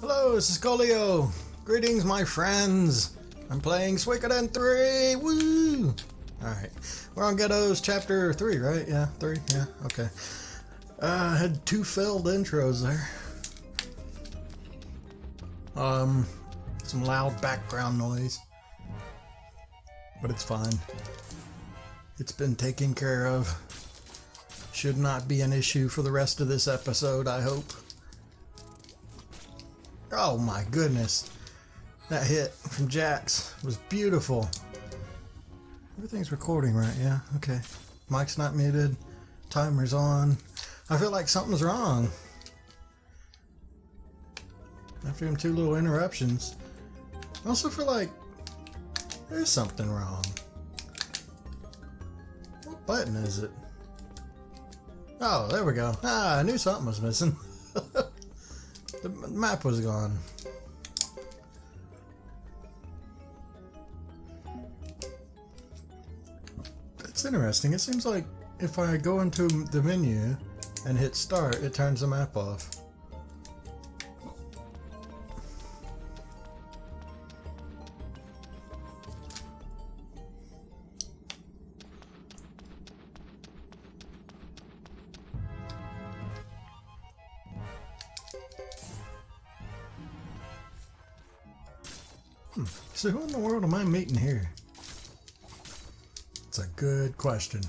Hello, this is Colio. Greetings, my friends. I'm playing Suikoden 3. Woo! Alright. We're on Geddoe's chapter 3, right? Yeah, 3? Yeah, okay. Uh, I had two failed intros there. Um, some loud background noise. But it's fine. It's been taken care of. Should not be an issue for the rest of this episode, I hope. Oh my goodness. That hit from Jax was beautiful. Everything's recording right, yeah? Okay. Mic's not muted. Timer's on. I feel like something's wrong. After them two little interruptions. I also feel like there's something wrong. What button is it? Oh, there we go. Ah, I knew something was missing. the map was gone. That's interesting. It seems like if I go into the menu and hit start, it turns the map off. Question.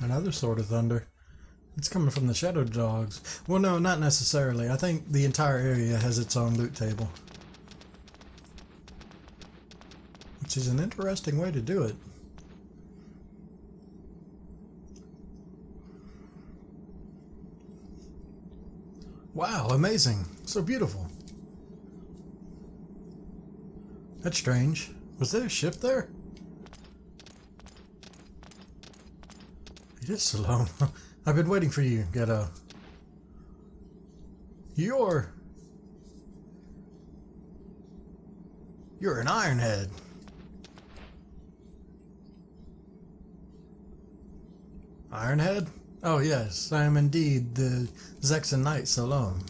Another sort of thunder. It's coming from the Shadow Dogs. Well, no, not necessarily. I think the entire area has its own loot table. Which is an interesting way to do it. Wow, amazing. So beautiful. That's strange. Was there a ship there? It is Salome. I've been waiting for you, Geddoe. You're... You're an Ironhead. Ironhead? Oh yes, I am indeed the Zexen Knight Salome.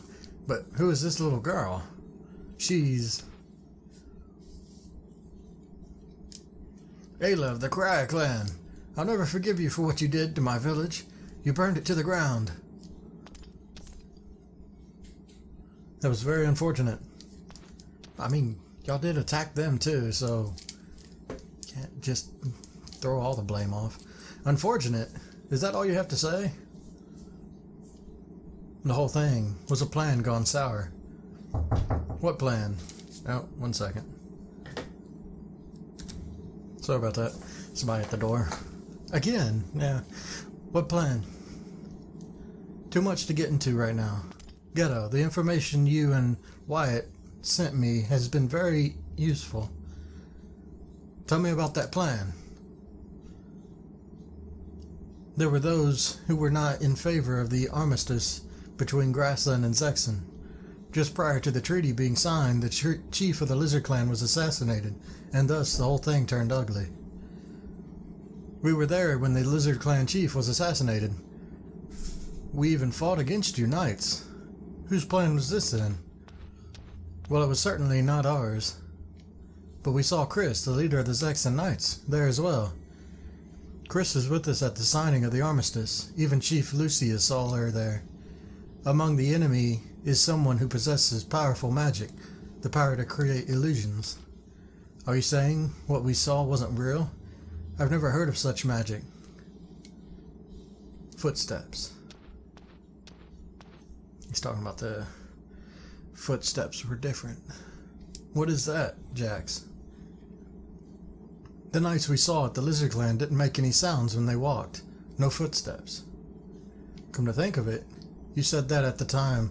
But who is this little girl? She's... Aila of the Karaya clan. I'll never forgive you for what you did to my village. You burned it to the ground. That was very unfortunate. I mean, y'all did attack them too, so can't just throw all the blame off. Unfortunate? Is that all you have to say? The whole thing was a plan gone sour. What plan? Oh, one second. Sorry about that. Somebody at the door. Again, yeah. What plan? Too much to get into right now. Geddoe, the information you and Wyatt sent me has been very useful. Tell me about that plan. There were those who were not in favor of the armistice between Grassland and Zexen. Just prior to the treaty being signed, the chief of the Lizard Clan was assassinated, and thus the whole thing turned ugly. We were there when the Lizard Clan chief was assassinated. We even fought against you knights. Whose plan was this then? Well, it was certainly not ours. But we saw Chris, the leader of the Zexen Knights, there as well. Chris was with us at the signing of the armistice. Even Chief Lucia saw her there. Among the enemy is someone who possesses powerful magic, the power to create illusions. Are you saying what we saw wasn't real? I've never heard of such magic. Footsteps. He's talking about the footsteps were different. What is that, Jax? The knights we saw at the Lizard Clan didn't make any sounds when they walked. No footsteps. Come to think of it, you said that at the time,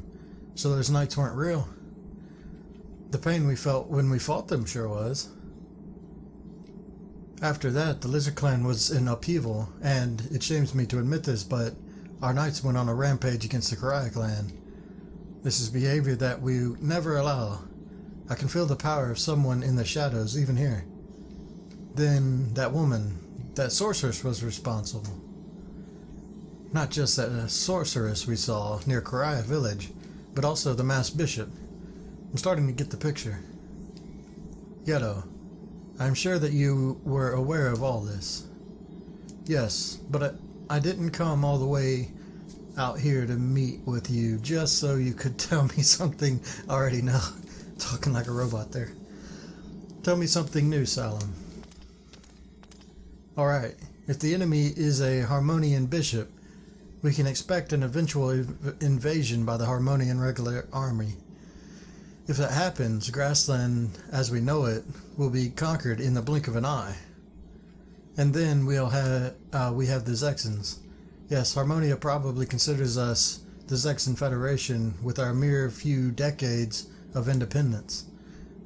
so those knights weren't real. The pain we felt when we fought them sure was. After that, the Lizard Clan was in upheaval, and it shames me to admit this, but our knights went on a rampage against the Karaya clan. This is behavior that we never allow. I can feel the power of someone in the shadows, even here. Then that woman, that sorceress, was responsible. Not just that sorceress we saw near Karaya village, but also the mass bishop. I'm starting to get the picture. Geddoe, I'm sure that you were aware of all this. Yes, but I, I didn't come all the way out here to meet with you just so you could tell me something I already know. Talking like a robot there. Tell me something new, Salome. Alright, if the enemy is a Harmonian bishop, we can expect an eventual invasion by the Harmonian regular army. If that happens, Grassland, as we know it, will be conquered in the blink of an eye. And then we'll have uh, we have the Zexens. Yes, Harmonia probably considers us the Zexen Federation with our mere few decades of independence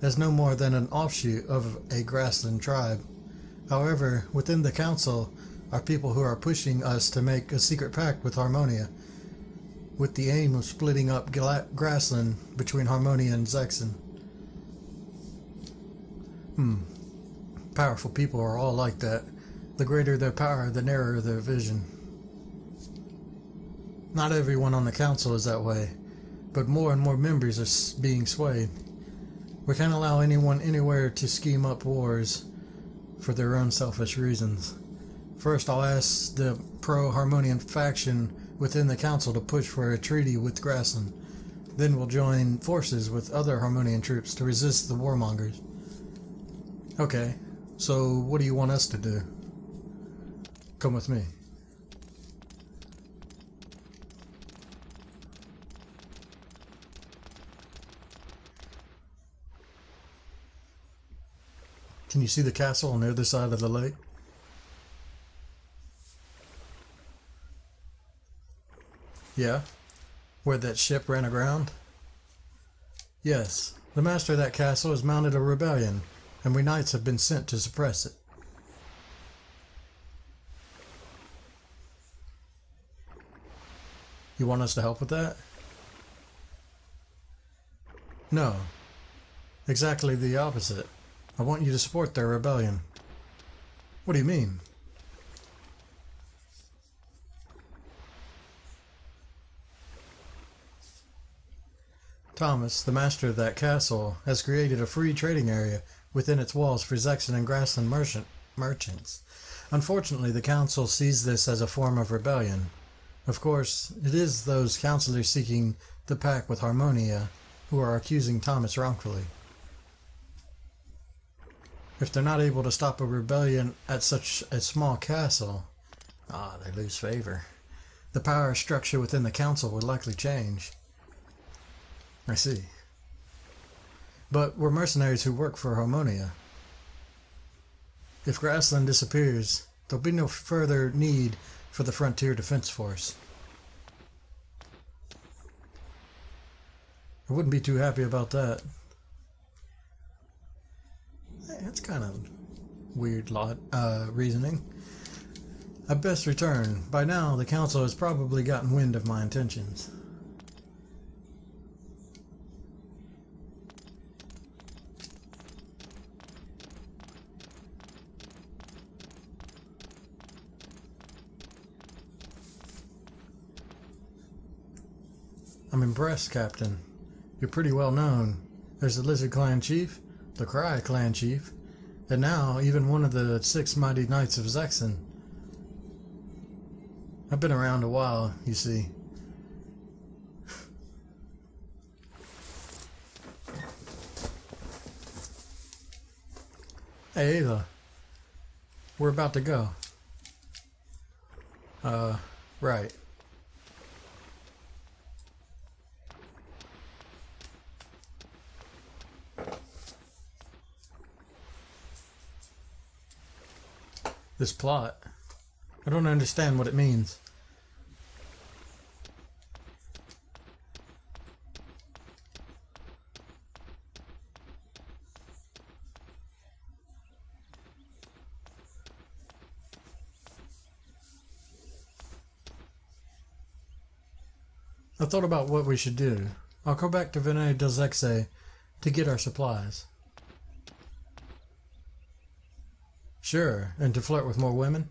as no more than an offshoot of a Grassland tribe. However, within the council are people who are pushing us to make a secret pact with Harmonia with the aim of splitting up Grassland between Harmonia and Zexen. Hmm. Powerful people are all like that. The greater their power, the narrower their vision. Not everyone on the council is that way, but more and more members are being swayed. We can't allow anyone anywhere to scheme up wars for their own selfish reasons. First, I'll ask the pro Harmonian faction within the council to push for a treaty with Grasson. Then we'll join forces with other Harmonian troops to resist the warmongers. Okay, so what do you want us to do? Come with me. Can you see the castle on the other side of the lake? Yeah? Where that ship ran aground? Yes. The master of that castle has mounted a rebellion, and we knights have been sent to suppress it. You want us to help with that? No. Exactly the opposite. I want you to support their rebellion. What do you mean? Thomas, the master of that castle, has created a free trading area within its walls for Zexen and Grassland merchant, merchants. Unfortunately, the council sees this as a form of rebellion. Of course, it is those councilors seeking the pact with Harmonia who are accusing Thomas wrongfully. If they're not able to stop a rebellion at such a small castle, ah, they lose favor. The power structure within the council would likely change. I see. But we're mercenaries who work for Harmonia. If Grassland disappears, there'll be no further need for the Frontier Defense Force. I wouldn't be too happy about that. That's kind of weird lot uh, reasoning. I best return. By now, the council has probably gotten wind of my intentions. I'm impressed, Captain. You're pretty well known. There's the Lizard Clan Chief, the Karaya Clan Chief, and now even one of the six mighty knights of Zexen. I've been around a while, you see. hey, Ava. We're about to go. Uh, right. This plot. I don't understand what it means. I thought about what we should do. I'll go back to Vinay del Zexay to get our supplies. Sure, and to flirt with more women?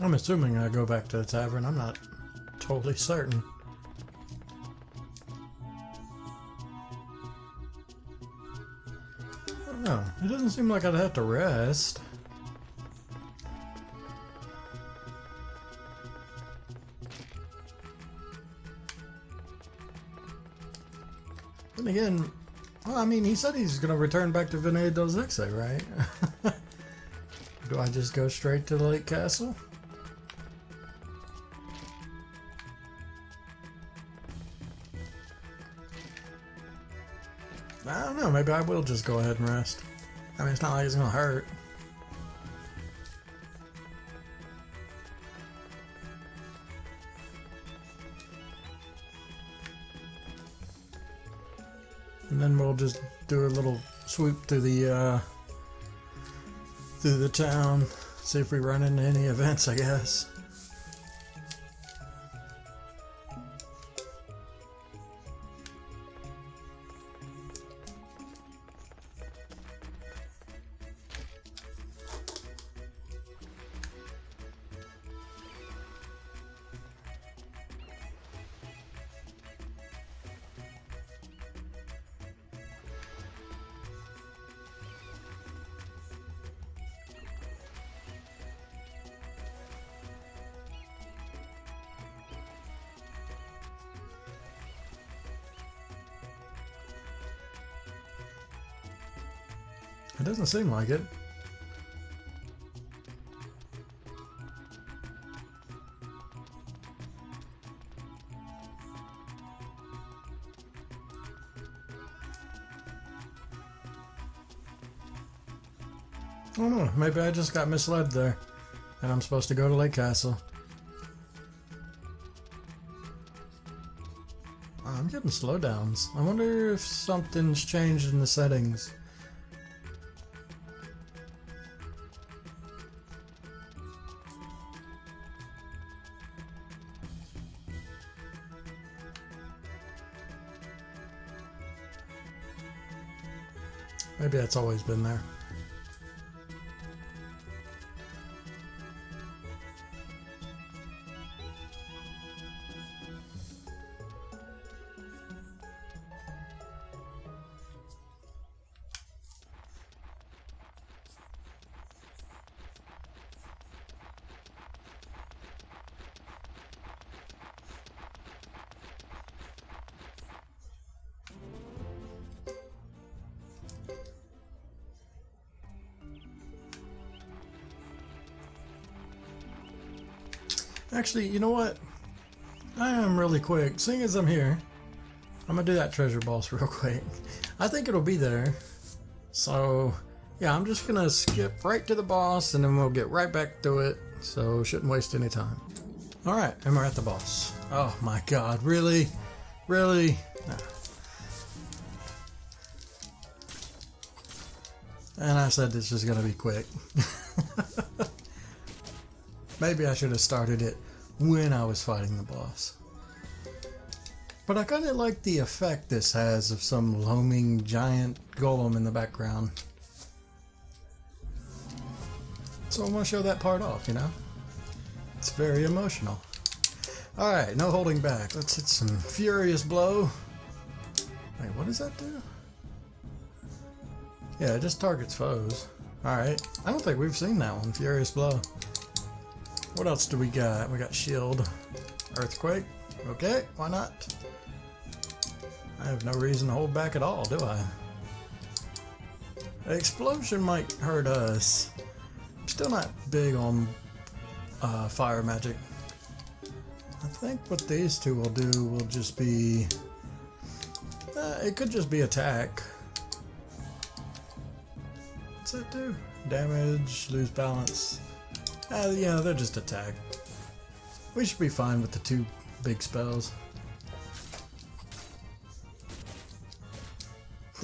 I'm assuming I go back to the tavern. I'm not totally certain. I. It doesn't seem like I'd have to rest. Then again, well, I mean, he said he's going to return back to Vinay del Zexay, right? Do I just go straight to the Lake Castle? Maybe I will just go ahead and rest. I mean, it's not like it's gonna hurt. And then we'll just do a little sweep through the, uh, through the town, see if we run into any events, I guess. Seem like it. Don't know, maybe I just got misled there. And I'm supposed to go to Lake Castle. Ah, I'm getting slowdowns. I wonder if something's changed in the settings. That's always been there. Actually, you know what? I am really quick. Seeing as I'm here, I'm gonna do that treasure boss real quick. I think it'll be there. So, yeah, I'm just gonna skip right to the boss and then we'll get right back to it. So, shouldn't waste any time. Alright, and we're at the boss. Oh my god, really? Really? Nah. And I said this is gonna be quick. Maybe I should have started it when I was fighting the boss. But I kind of like the effect this has of some looming giant golem in the background. So I'm going to show that part off, you know? It's very emotional. Alright, no holding back. Let's hit some Furious Blow. Wait, what does that do? Yeah, it just targets foes. Alright. I don't think we've seen that one, Furious Blow. What else do we got? We got Shield. Earthquake. Okay, why not? I have no reason to hold back at all, do I? explosion might hurt us. I'm still not big on uh, fire magic. I think what these two will do will just be... Uh, it could just be attack. What's that do? Damage, lose balance. Uh, yeah, they're just attack. We should be fine with the two big spells.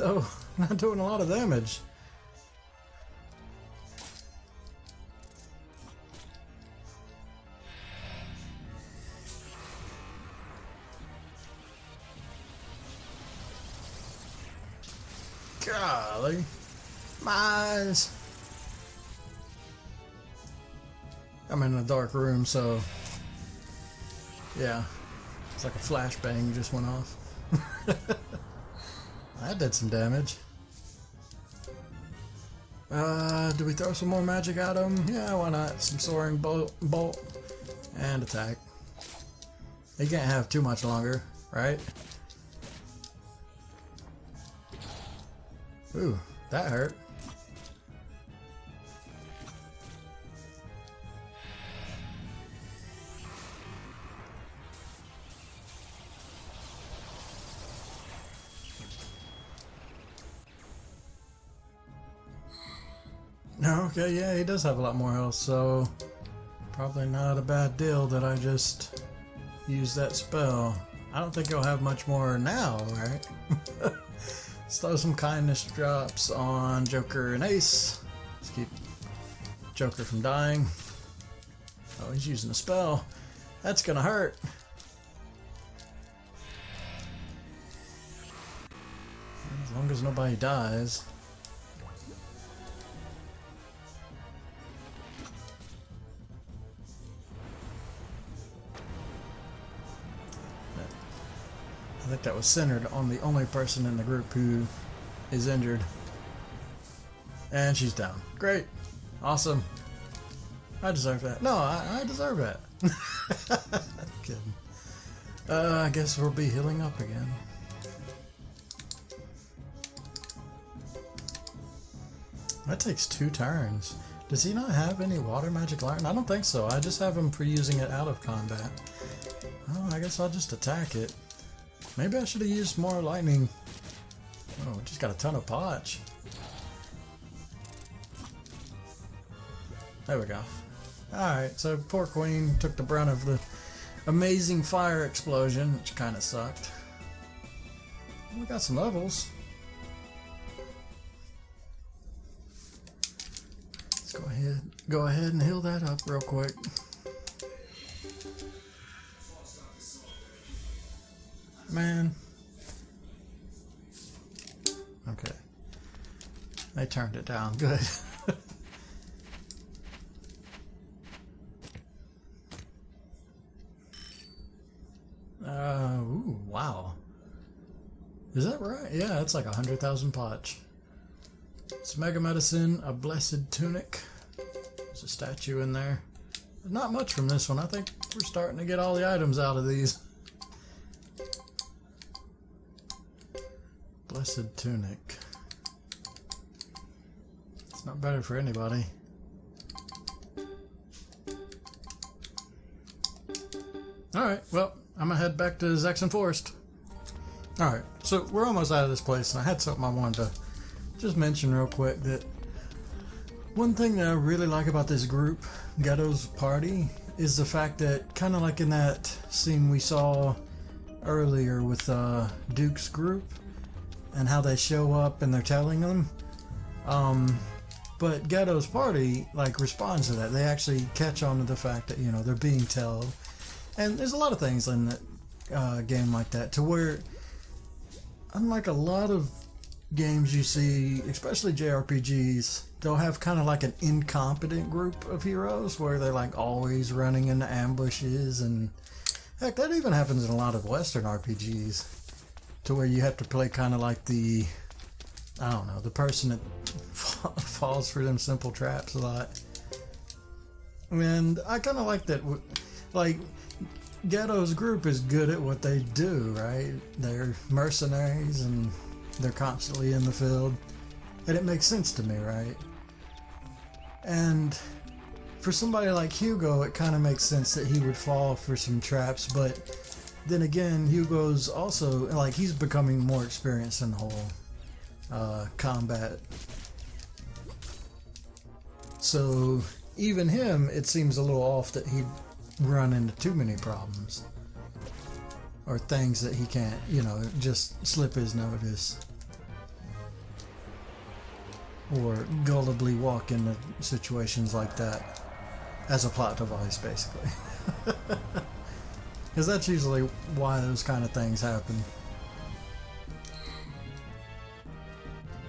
Oh, not doing a lot of damage. Golly. Mines. I'm in a dark room, so yeah, it's like a flashbang just went off. that did some damage. Uh, do we throw some more magic at him? Yeah, why not? Some soaring bolt, bolt and attack. He can't have too much longer, right? Ooh, that hurt. Okay, yeah, he does have a lot more health, so probably not a bad deal that I just use that spell. I don't think he'll have much more now, right? Let's throw some kindness drops on Joker and Ace. Let's keep Joker from dying. Oh, he's using a spell. That's gonna hurt. As long as nobody dies. That was centered on the only person in the group who is injured. And she's down. Great. Awesome. I deserve that. No, I, I deserve that. kidding. Uh, I guess we'll be healing up again. That takes two turns. Does he not have any water magic learn? I don't think so. I just have him for using it out of combat. Oh, I guess I'll just attack it. Maybe I should have used more lightning. Oh, just got a ton of potch. There we go. Alright, so poor queen took the brunt of the amazing fire explosion, which kind of sucked. We got some levels. Let's go ahead, go ahead and heal that up real quick. Man. Okay. I turned it down. Good. uh, ooh, wow. Is that right? Yeah, it's like a hundred thousand potch. It's Mega Medicine, a Blessed Tunic. There's a statue in there. Not much from this one. I think we're starting to get all the items out of these. Blessed Tunic. It's not better for anybody. Alright, well, I'm gonna head back to Zexen Forest. Alright, so we're almost out of this place, and I had something I wanted to just mention real quick that one thing that I really like about this group, Geddoe's Party, is the fact that, kind of like in that scene we saw earlier with uh, Duke's group, and how they show up and they're telling them. Um, but Geddoe's Party like responds to that. They actually catch on to the fact that you know they're being told, and there's a lot of things in that uh, game like that to where, unlike a lot of games you see, especially JRPGs, they'll have kind of like an incompetent group of heroes where they're like always running into ambushes and Heck, that even happens in a lot of Western RPGs, to where you have to play kind of like the, I don't know, the person that falls for them simple traps a lot. And I kind of like that. Like, Geddoe's group is good at what they do, right? They're mercenaries and they're constantly in the field. And it makes sense to me, right? And for somebody like Hugo, it kind of makes sense that he would fall for some traps, but then again, Hugo's also, like, he's becoming more experienced in the whole uh, combat. So, even him, it seems a little off that he'd run into too many problems. Or things that he can't, you know, just slip his notice. Or gullibly walk into situations like that as a plot device, basically. Because that's usually why those kind of things happen.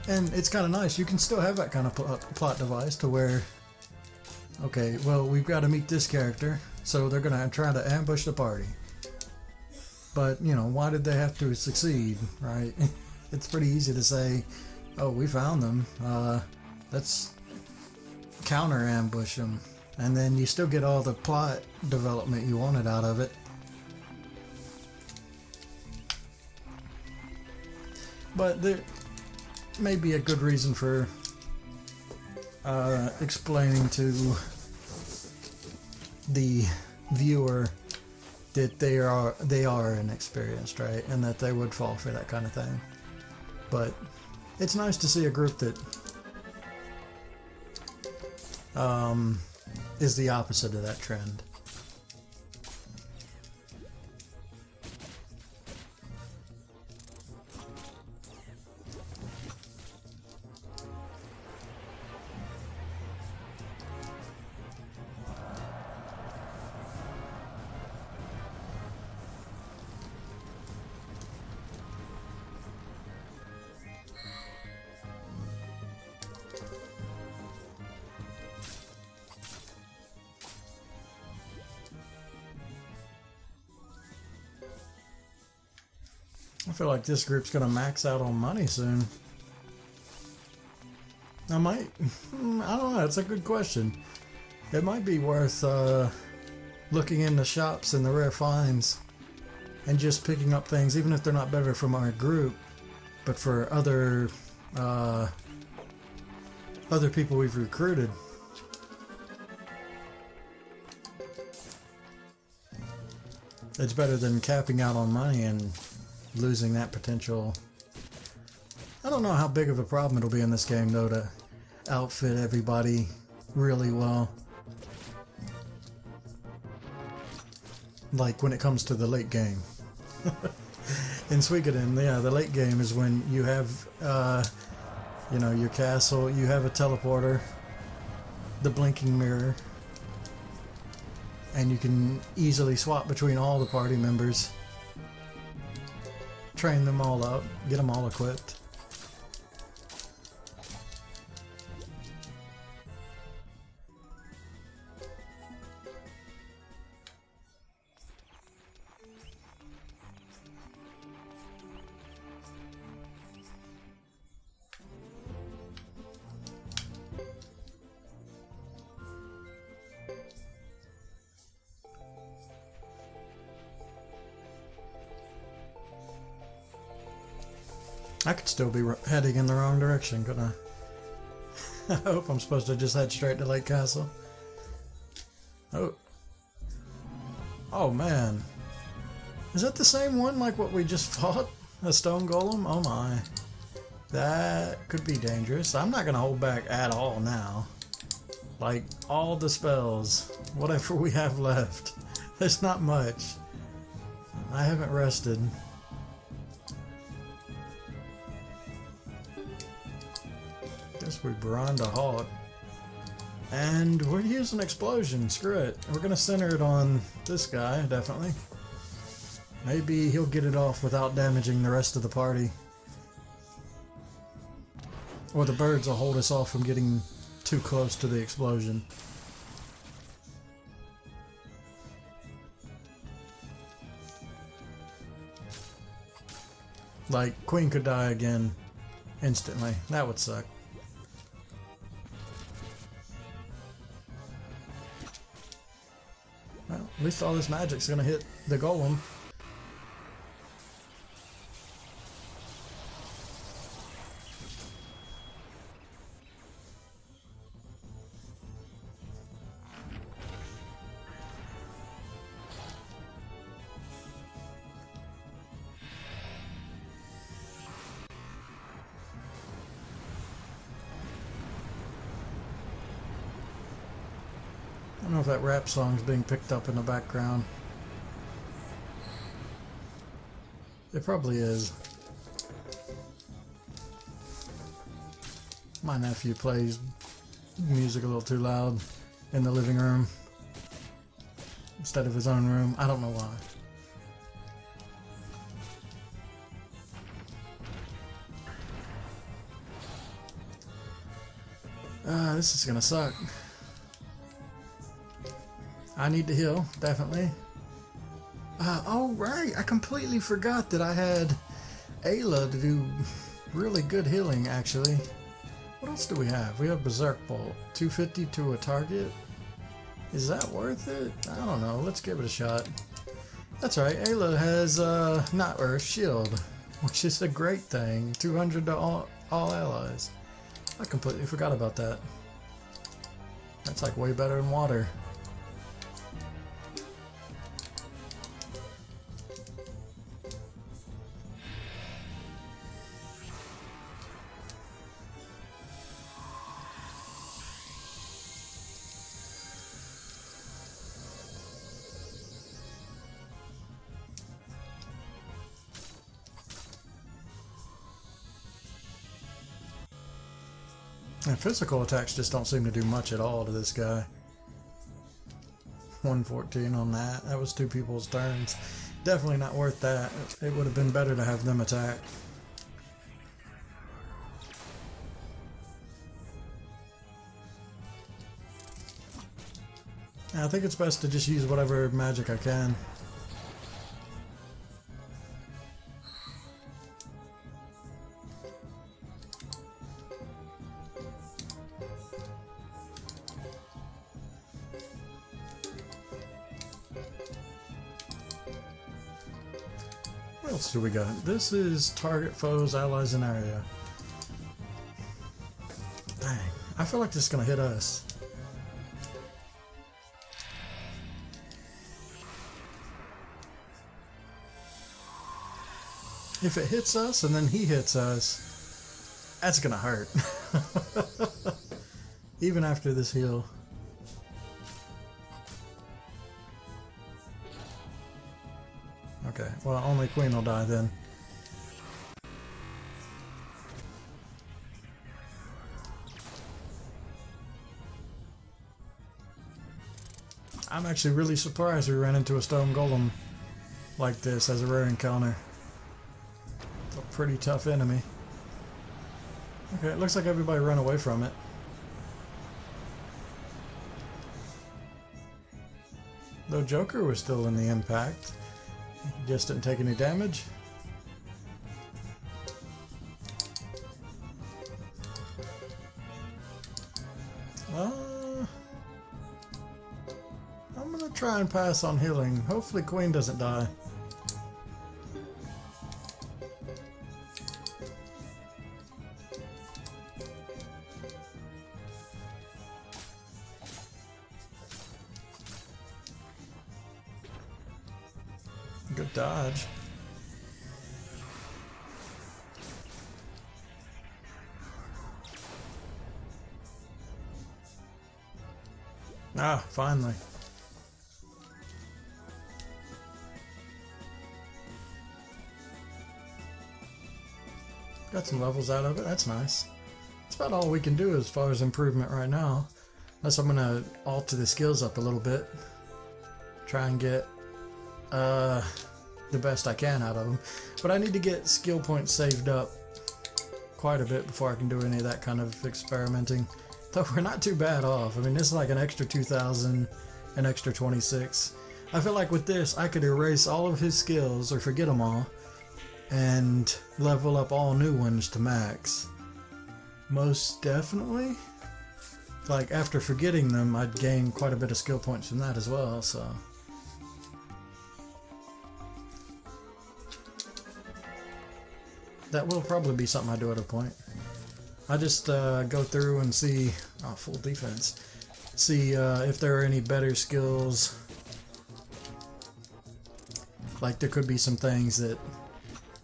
And it's kind of nice. You can still have that kind of pl plot device to where, okay, well, we've got to meet this character, so they're going to try to ambush the party. But, you know, why did they have to succeed, right? it's pretty easy to say, oh, we found them. Uh, let's counter ambush them. And then you still get all the plot development you wanted out of it. But there may be a good reason for uh, explaining to the viewer that they are they are inexperienced, right, and that they would fall for that kind of thing. But it's nice to see a group that um, is the opposite of that trend. Like this group's gonna max out on money soon. I might, I don't know, it's a good question. It might be worth uh, looking in the shops and the rare finds and just picking up things, even if they're not better from our group, but for other uh, other people we've recruited. It's better than capping out on money and losing that potential. I don't know how big of a problem it'll be in this game though to outfit everybody really well. Like when it comes to the late game. in Suikoden, yeah, the late game is when you have, uh, you know, your castle, you have a teleporter, the blinking mirror, and you can easily swap between all the party members train them all up, get them all equipped. I could still be heading in the wrong direction, couldn't I? I hope I'm supposed to just head straight to Lake Castle. Oh. Oh, man. Is that the same one like what we just fought? A stone golem? Oh my. That could be dangerous. I'm not going to hold back at all now. Like, all the spells, whatever we have left. There's not much. I haven't rested. we brined a hog. And we're using explosion, screw it. We're gonna center it on this guy, definitely. Maybe he'll get it off without damaging the rest of the party. Or the birds will hold us off from getting too close to the explosion. Like, Queen could die again instantly. That would suck. Least all this magic's gonna hit the golem. Rap song's being picked up in the background. It probably is. My nephew plays music a little too loud in the living room instead of his own room. I don't know why. Ah, uh, this is gonna suck. I need to heal, definitely. Uh, oh, right. I completely forgot that I had Aila to do really good healing, actually. What else do we have? We have Berserk Bolt. 250 to a target? Is that worth it? I don't know. Let's give it a shot. That's right. Aila has, uh, not Earth Shield, which is a great thing. 200 to all, all allies. I completely forgot about that. That's like way better than water. And physical attacks just don't seem to do much at all to this guy. 114 on that. That was two people's turns. Definitely not worth that. It would have been better to have them attack. I think it's best to just use whatever magic I can. What else do we got? This is target foes, allies, and area. Dang. I feel like this is going to hit us. If it hits us and then he hits us, that's going to hurt. Even after this heal. Well, only Queen will die then. I'm actually really surprised we ran into a stone golem like this as a rare encounter. It's a pretty tough enemy. Okay, it looks like everybody ran away from it. Though Joker was still in the impact. Just didn't take any damage. Uh, I'm gonna try and pass on healing. Hopefully Queen doesn't die. Finally. Got some levels out of it, that's nice. That's about all we can do as far as improvement right now. Unless I'm gonna alter the skills up a little bit. Try and get uh, the best I can out of them. But I need to get skill points saved up quite a bit before I can do any of that kind of experimenting. Though we're not too bad off. I mean, this is like an extra 2,000, an extra 26. I feel like with this, I could erase all of his skills or forget them all and level up all new ones to max. Most definitely. Like, after forgetting them, I'd gain quite a bit of skill points from that as well, so. That will probably be something I do at a point. I just uh, go through and see, oh, full defense, see uh, if there are any better skills. Like there could be some things that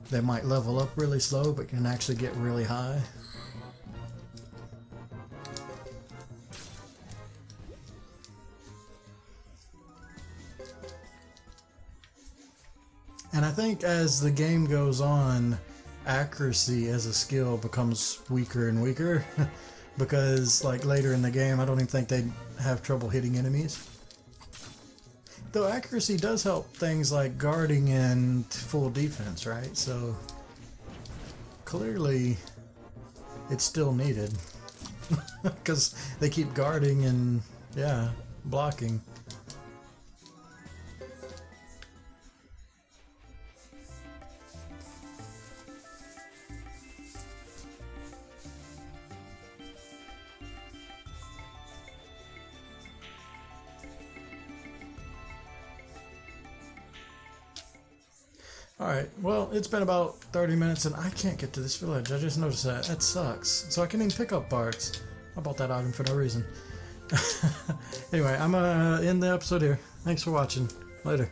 they might level up really slow but can actually get really high. And I think as the game goes on, accuracy as a skill becomes weaker and weaker because like later in the game I don't even think they have trouble hitting enemies. Though accuracy does help things like guarding and full defense, right? So clearly it's still needed because they keep guarding and yeah, blocking. It's been about 30 minutes and I can't get to this village. I just noticed that. That sucks. So I can even pick up parts. I bought that item for no reason. anyway, I'm gonna end the episode here. Thanks for watching. Later.